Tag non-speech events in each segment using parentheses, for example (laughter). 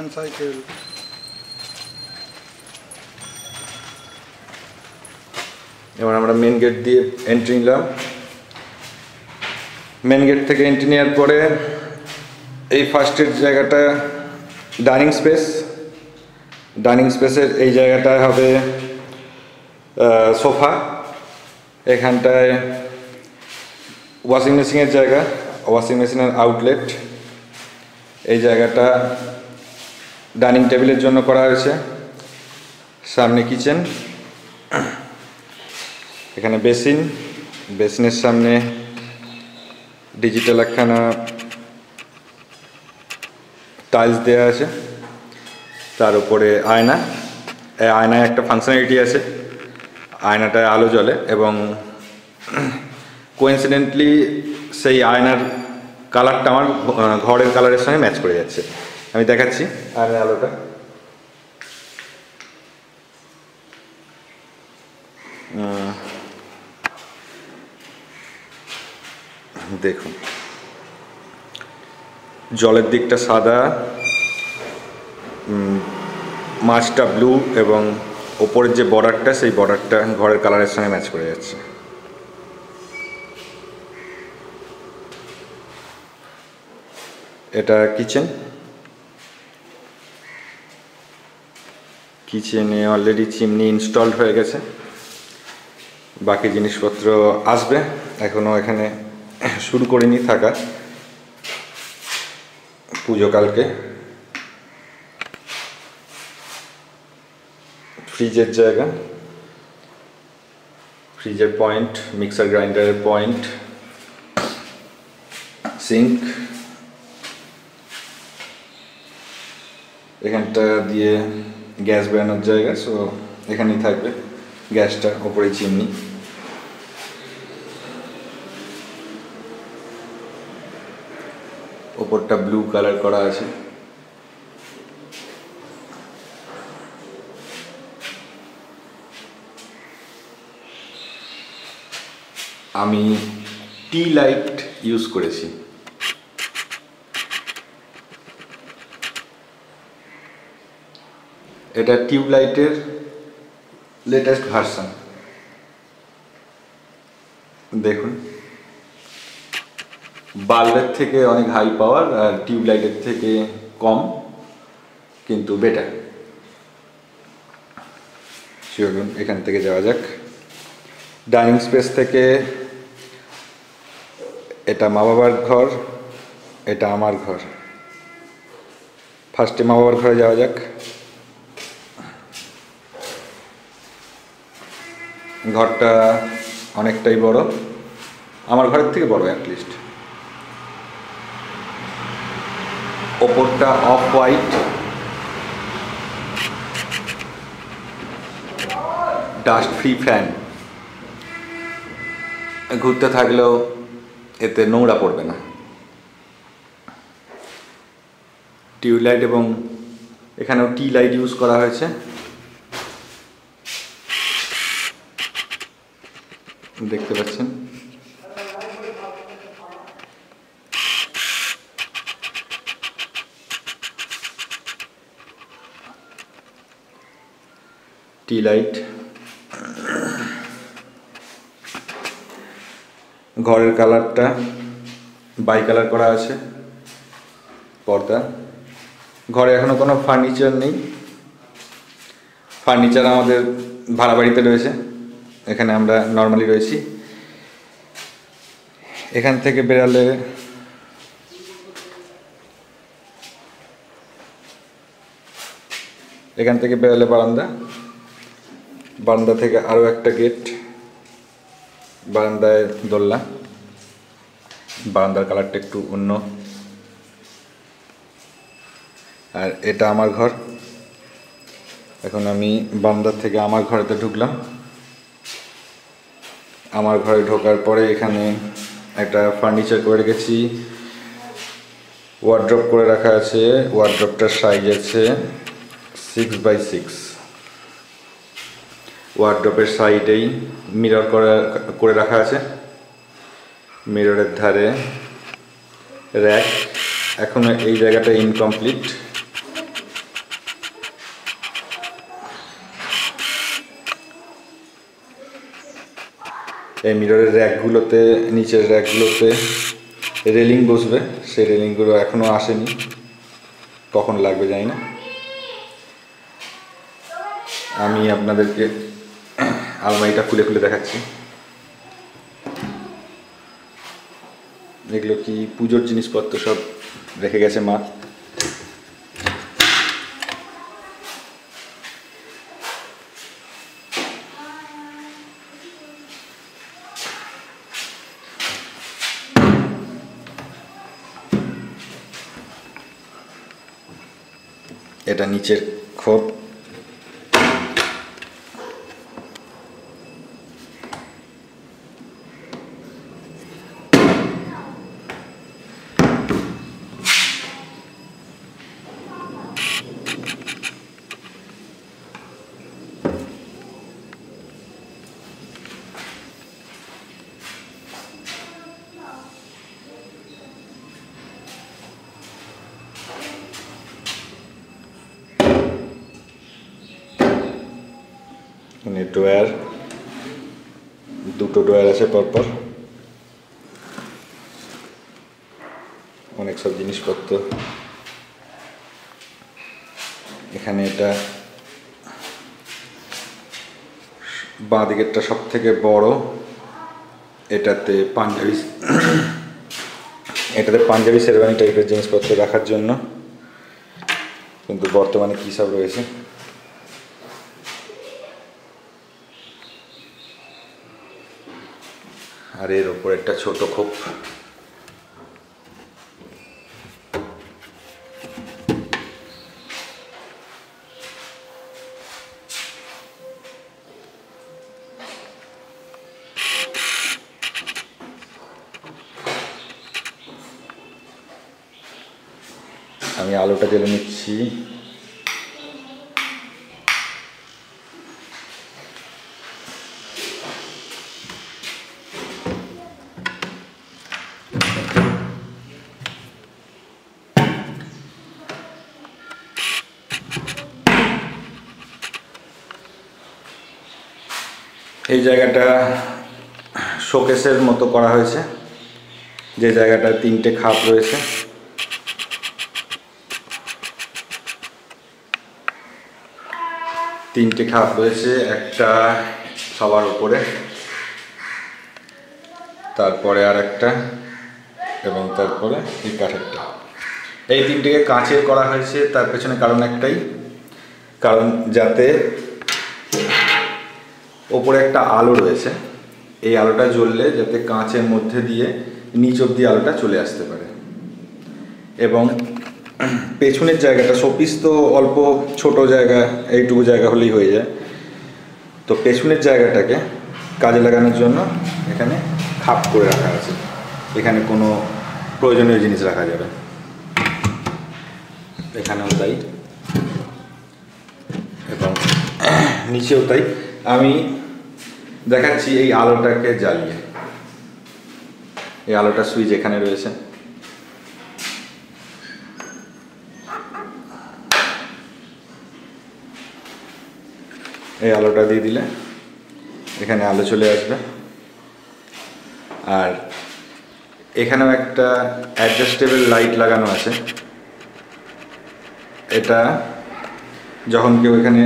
Van cycle এবার আমরা main gate দিয়ে এন্ট্রি নিলাম। মেন গেট থেকে এন্ট্রি নেওয়ার পরে এই ফার্স্টের জায়গাটা ডাইনিং স্পেস ডাইনিং স্পেসের এই জায়গাটায় হবে সোফা। এখানটায় ওয়াশিং মেশিনের জায়গা ওয়াশিং মেশিনের আউটলেট এই জায়গাটা ডাইনিং টেবিলের জন্য করা হয়েছে। সামনে কিচেন। এখানে বেসিন। বেসিনের সামনে ডিজিটাল একখানা টাইলস দেওয়া আছে। তার উপরে আয়না। এই আয়নায় একটা ফাংশনালিটি আছে। আয়নাটায় আলো জ্বলে এবং কোইন্সিডেন্টলি সেই আয়নার কালারটা আমার ঘরের কালারের সঙ্গে ম্যাচ করে যাচ্ছে। আমি দেখাচ্ছি। আয়নার আলোটা? দেখুন। জলের দিকটা সাদা মাছটা ব্লু এবং ওপরের যে বর্ডারটা, সেই বর্ডারটা ঘরের কালারের সঙ্গে ম্যাচ করে যাচ্ছে। এটা কিচেন। কিচেনে অলরেডি চিমনি ইনস্টলড হয়ে গেছে। বাকি জিনিসপত্র আসবে। এখনও এখানে শুরু করিনি থাকা। পুজো কালকে। ফ্রিজের জায়গা। ফ্রিজের পয়েন্ট মিক্সার গ্রাইন্ডারের পয়েন্ট সিঙ্ক এখানটা দিয়ে গ্যাস বেরানোর জায়গা সো এখানেই থাকবে গ্যাসটা, ওপরে চিমনি। ওপরটা ব্লু কালার করা আছে। আমি টি লাইট ইউজ করেছি। এটা টিউবলাইটের লেটেস্ট ভার্সন দেখুন। বাল্বের থেকে অনেক হাই পাওয়ার আর টিউবলাইটের থেকে কম, কিন্তু বেটার চলুন এখান থেকে যাওয়া যাক। ডাইনিং স্পেস থেকে এটা মা বাবার ঘর, এটা আমার ঘর। ফার্স্টে মা বাবার ঘরে যাওয়া যাক। ঘরটা অনেকটাই বড়। আমার ঘরের থেকে বড় অ্যাটলিস্ট ওপরটা off white dust free fan ঘুরতে থাকলেও এতে নোংরা পড়বে না। টিউবলাইট এবং এখানেও টি লাইট ইউজ করা হয়েছে। দেখতে পাচ্ছেন। Tea light. ঘরের কালারটা বাই কালার করা আছে, পর্দা। ঘরে এখনও কোনো ফার্নিচার নেই। ফার্নিচার আমাদের ভাড়া বাড়িতে রয়েছে। এখানে আমরা নর্মালি রয়েছি। এখান থেকে বেরালে এখান থেকে বেরালে বারান্দা। বারান্দা থেকে আরও একটা গেট বারান্দায় দোল্লা বারান্দার কালারটা একটু অন্য। আর এটা আমার ঘর। এখন আমি বারান্দার থেকে আমার ঘরেতে ঢুকলাম। আমার ঘরে ঢোকার পরে এখানে একটা ফার্নিচার করে রেখেছি। ওয়ার্ড্রপ করে রাখা আছে। ওয়ার্ড্রপটার সাইজ আছে সিক্স বাই সিক্স ওয়ার্ড্রপের সাইডেই মিরর করা, করে রাখা আছে। মিররের ধারে র্যাক এখনও এই জায়গাটা ইনকমপ্লিট এই মিররের র্যাকগুলোতে নিচের র্যাকগুলোতে রেলিং বসবে। সেই রেলিংগুলো এখনও আসেনি। কখন লাগবে জানি না। আমি আপনাদেরকে আলমারিটা খুলে খুলে দেখাচ্ছি। এগুলো কি পুজোর জিনিসপত্র সব রেখে গেছে মা? এটা নিচের খোপ। এখানে ড্রয়ার দুটো ড্রয়ার আছে পরপর। অনেক সব জিনিসপত্র। এখানে এটা বাঁ দিকেরটা সব থেকে বড়। এটাতে পাঞ্জাবি এটাতে পাঞ্জাবি শেরওয়ানি টাইপের জিনিসপত্র রাখার জন্য। কিন্তু বর্তমানে কী সব রয়েছে? আর এর ওপর একটা ছোট খোপ। আমি আলোটা জ্বেলে নিচ্ছি। এই জায়গাটা শোকেসের মতো করা হয়েছে। যে জায়গাটা তিনটে খাপ রয়েছে। তিনটে খাপ রয়েছে, একটা সবার উপরে, তারপরে আর একটা এবং তারপরে এই কাঠেরটা। এই তিনটিকে কাঁচের করা হয়েছে, তার পেছনে কারণ একটাই, কারণ যাতে ওপরে একটা আলো রয়েছে। এই আলোটা জ্বললে যাতে কাঁচের মধ্যে দিয়ে নিচ অব্দি আলোটা চলে আসতে পারে। এবং পেছনের জায়গাটা শোপিস তো অল্প ছোট জায়গা, এইটুকু জায়গা হলেই হয়ে যায়। তো পেছনের জায়গাটাকে কাজে লাগানোর জন্য এখানে খাপ করে রাখা আছে। এখানে কোনো প্রয়োজনীয় জিনিস রাখা যাবে এখানেও তাই। এবং নিচেও তাই। আমি দেখাচ্ছি এই আলোটাকে জ্বালিয়ে। এই আলোটার সুইচ এখানে রয়েছে। এই আলোটা দিয়ে দিলে এখানে আলো চলে আসবে। আর এখানেও একটা অ্যাডজাস্টেবল লাইট লাগানো আছে। এটা যখন কেউ এখানে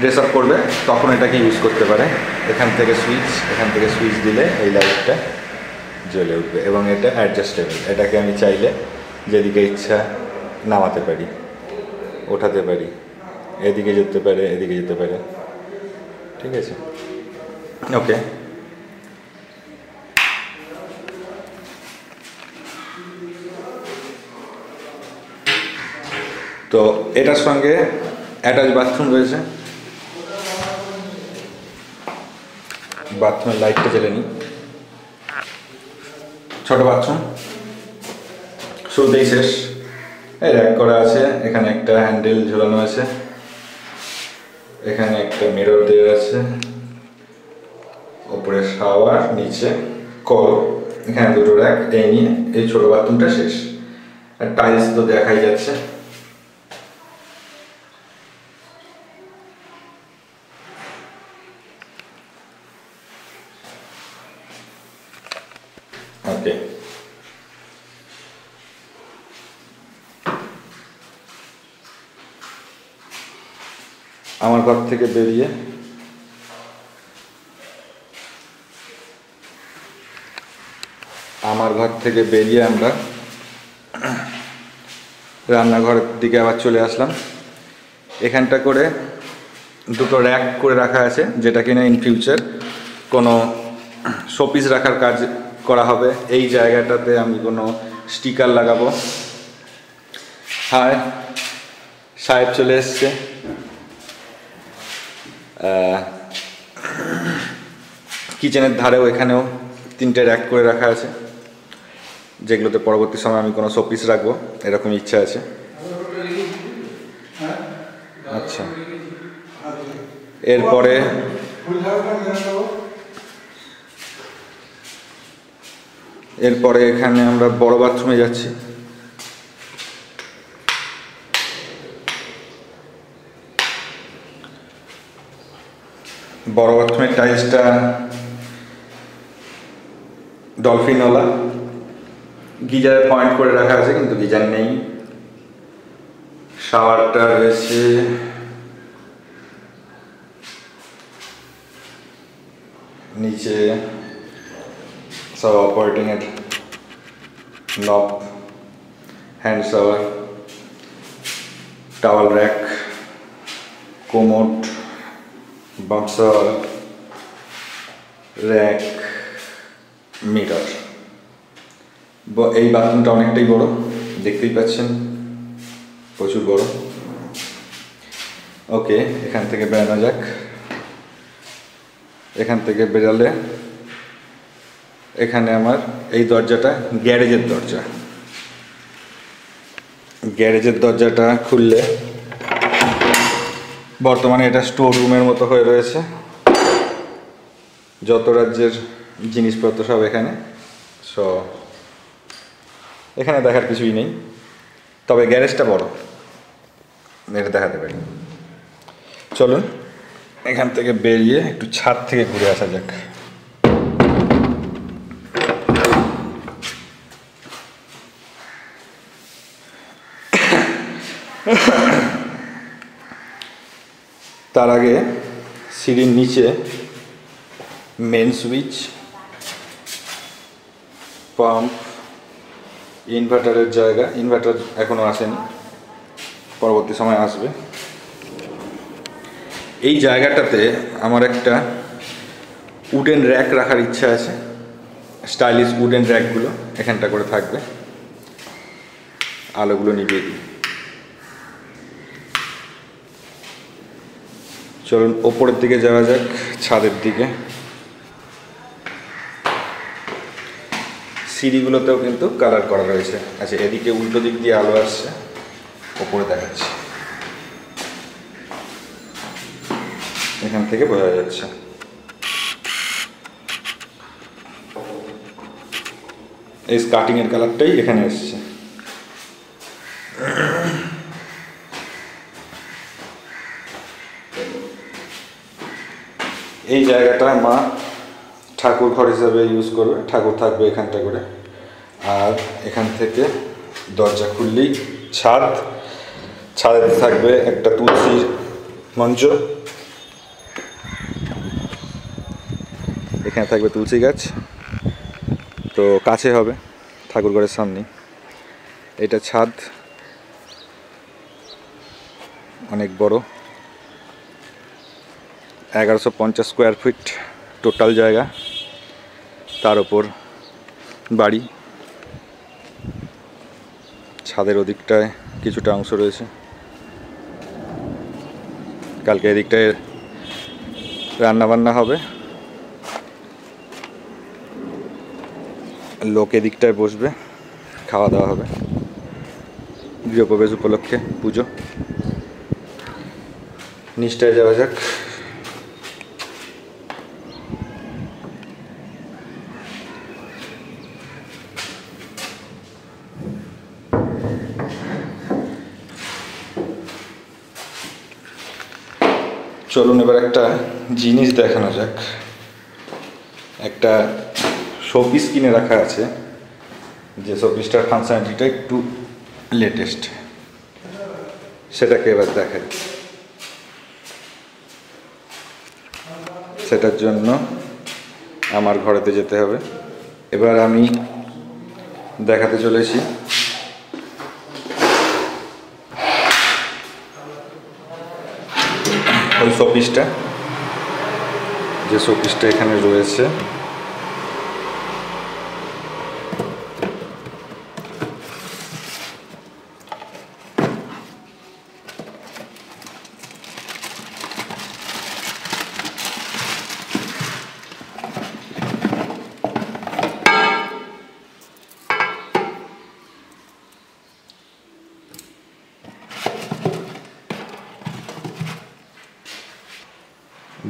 ড্রেস আপ করবে, তখন এটাকে ইউজ করতে পারে। এখান থেকে সুইচ এখান থেকে সুইচ দিলে এই লাইটটা জ্বলে উঠবে এবং এটা অ্যাডজাস্টেবল এটাকে আমি চাইলে যেদিকে ইচ্ছা নামাতে পারি, ওঠাতে পারি, এদিকে যেতে পারে, এদিকে যেতে পারে। ঠিক আছে? ওকে তো এটার সঙ্গে অ্যাটাচ বাথরুম রয়েছে। বাথরুমের লাইটটা জ্বেলে নিই। ছোট বাথরুম। শুরুতেই শেষ। এই র্যাক করা আছে, এখানে একটা হ্যান্ডেল ঝোলানো আছে, এখানে একটা মিরর দেওয়া আছে, ওপরে শাওয়ার, নিচে কল, এখানে দুটো র্যাক, এই নিয়ে এই ছোট বাথরুমটা শেষ। আর টাইলস তো দেখাই যাচ্ছে। ওকে আমার ঘর থেকে বেরিয়ে আমার ঘর থেকে বেরিয়ে আমরা রান্নাঘরের দিকে আবার চলে আসলাম। এখানটা করে দুটো র্যাক করে রাখা আছে, যেটা কিনা ইন ফিউচার কোনো শোপিস রাখার কাজ করা হবে। এই জায়গাটাতে আমি কোনো স্টিকার লাগাবো। হায়, সাহেব চলে এসছে। কিচেনের ধারেও এখানেও তিনটে র্যাক করে রাখা আছে। যেগুলোতে পরবর্তী সময় আমি কোনো শোপিস রাখব এরকম ইচ্ছা আছে। আচ্ছা। এরপরে এরপরে এখানে আমরা বড় বাথরুমে যাচ্ছি। বড় বাথরুমের টাইলসটা ডলফিনওয়ালা গিজারে পয়েন্ট করে রাখা আছে, কিন্তু গিজার নেই। শাওয়ারটা রয়েছে। নিচে সব অপারেটিং এর knob hand shower towel rack commode Buxar rack metre এই বাথরুমটা অনেকটাই বড়, দেখতেই পাচ্ছেন? প্রচুর বড়। ওকে, এখান থেকে বেরানো যাক। এখান থেকে বেরালে এখানে আমার এই দরজাটা গ্যারেজের দরজা। গ্যারেজের দরজাটা খুললে বর্তমানে এটা স্টোর রুমের মতো হয়ে রয়েছে। যত রাজ্যের জিনিসপত্র সব এখানে সো এখানে দেখার কিছুই নেই। তবে গ্যারেজটা বড়। এটা দেখাতে পারি। চলুন, এখান থেকে বেরিয়ে একটু ছাদ থেকে ঘুরে আসা যাক। (coughs) তার আগে সিঁড়ির নিচে মেন সুইচ পাম্প ইনভার্টারের জায়গা ইনভার্টার এখনও আসেনি, পরবর্তী সময় আসবে। এই জায়গাটাতে আমার একটা উডেন র্যাক রাখার ইচ্ছা আছে স্টাইলিশ উডেন র্যাকগুলো এখানটা করে থাকবে। আলোগুলো নিভিয়ে দিই। চলুন, ওপরের দিকে যাওয়া যাক, ছাদের দিকে। সিঁড়িগুলোতেও কিন্তু কালার করা রয়েছে। আচ্ছা এদিকে উল্টো দিক দিয়ে আলো আসছে, ওপরে দেখাচ্ছে। এখান থেকে বোঝা যাচ্ছে। এই স্কার্টিং এর কালারটাই এখানে এসছে। এই জায়গাটা মা ঠাকুর ঘর হিসাবে ইউজ করবে, ঠাকুর থাকবে এখানটা করে। আর এখান থেকে দরজা খুললেই ছাদ। ছাদে থাকবে একটা তুলসীর মঞ্চ। এখানে থাকবে তুলসী গাছ। তো কাছে হবে ঠাকুর ঘরের সামনে। এটা ছাদ। অনেক বড়। এগারোশো পঞ্চাশ স্কোয়ার ফিট টোটাল জায়গা। তার ওপর বাড়ি। ছাদের ওদিকটায় কিছুটা অংশ রয়েছে। কালকে এদিকটায় রান্না বান্না হবে। লোক এদিকটায় বসবে, খাওয়া দাওয়া হবে। গৃহপ্রবেশ উপলক্ষে পুজো। নিচটায় যাওয়া যাক। চলুন এবার একটা জিনিস দেখানো যাক। একটা শোপিস কিনে রাখা আছে। যে শোপিসটার ফাংশনালিটিটা একটু লেটেস্ট সেটাকে এবার দেখাই। সেটার জন্য আমার ঘরেতে যেতে হবে। এবার আমি দেখাতে চলেছি। ওই শোপিসটা। যে শোপিসটা এখানে রয়েছে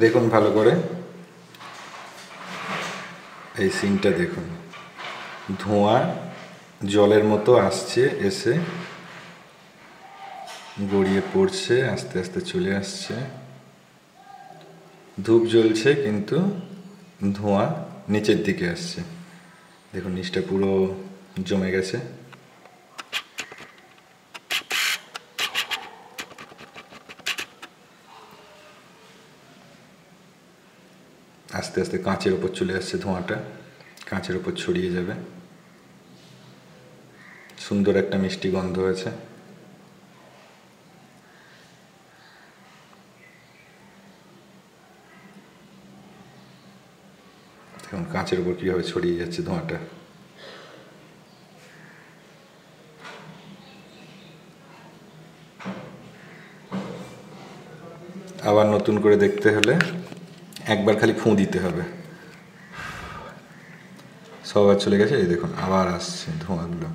দেখুন ভালো করে এই সিনটা দেখুন। ধোঁয়া জলের মতো আসছে, এসে গড়িয়ে পড়ছে, আস্তে আস্তে চলে আসছে। ধূপ জ্বলছে, কিন্তু ধোঁয়া নিচের দিকে আসছে। দেখুন, নিচটা পুরো জমে গেছে। আস্তে আস্তে কাঁচের ওপর চলে আসছে ধোঁয়াটা, কাঁচের ওপর ছড়িয়ে যাবে। সুন্দর একটা মিষ্টি গন্ধ হয়েছে। এখন কাঁচের উপর কীভাবে ছড়িয়ে যাচ্ছে ধোঁয়াটা। আবার নতুন করে দেখতে হলে একবার খালি ফুঁ দিতে হবে। সবার চলে গেছে এই দেখুন আবার আসছে ধোঁয়াগুলো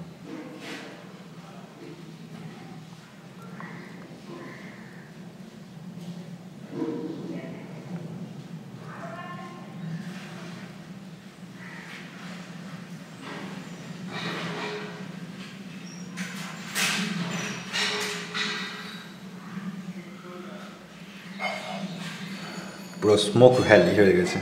পুরো স্মোক ভ্যালি হয়ে গেছে।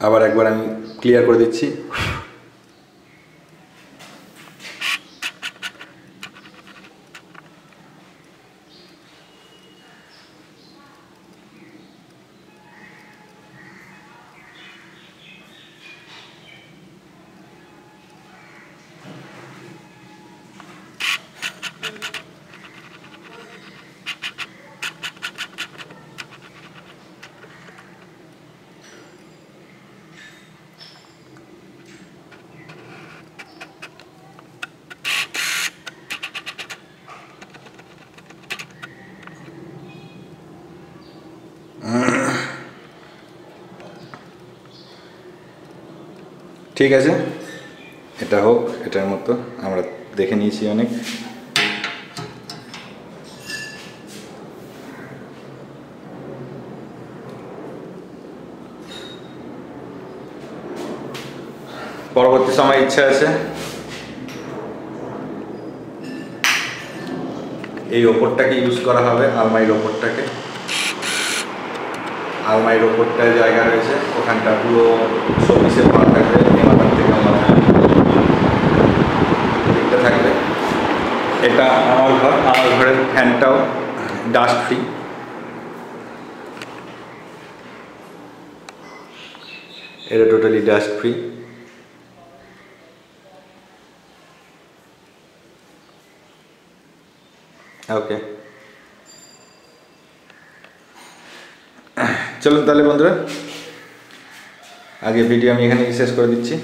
আবার একবার আমি ক্লিয়ার করে দিচ্ছি। ঠিক আছে? এটা হোক, এটার মতো। আমরা দেখে নিয়েছি অনেক। পরবর্তী সময় ইচ্ছা আছে? এই ওপরটাকে ইউজ করা হবে, আলমারির ওপরটাকে। আলমারির ওপরটায় জায়গা রয়েছে। ওখানটা পুরো শোপিসের পার থাকবে এমাথার থেকে মাথা দিকটা থাকবে। এটা আমার ঘর, আমার ঘরের ফ্যানটাও ডাস্ট ফ্রি এটা টোটালি ডাস্ট ফ্রি ওকে চলুন তাহলে বন্ধুরা আগে ভিডিও আমি এখানে শেষ করে দিচ্ছি।